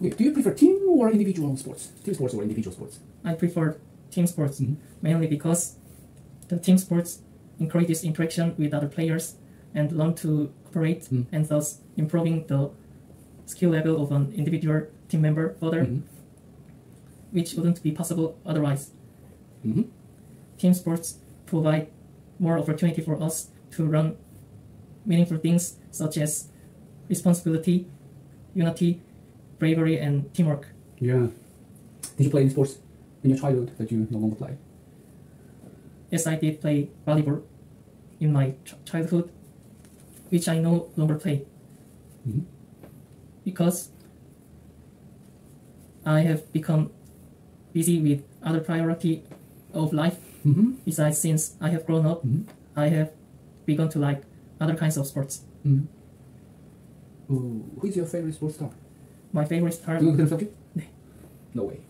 Okay. Do you prefer team or individual sports? Team sports or individual sports? I prefer team sports Mhm. mainly because the team sports encourages interaction with other players and learn to cooperate Mm. and thus improving the skill level of an individual team member further, Mhm. which wouldn't be possible otherwise. Mhm. Team sports provide more opportunity for us to run meaningful things such as responsibility, unity, bravery, and teamwork. Yeah. Did you play any sports in your childhood that you no longer play? Yes, I did play volleyball in my ch- childhood, which I no longer play Mhm. because I have become busy with other priority of life. Mm-hmm. Besides, since I have grown up, Mhm. I have begun to like other kinds of sports. Mm-hmm. Who is your favorite sports star? My favorite star Do you the subject? No way.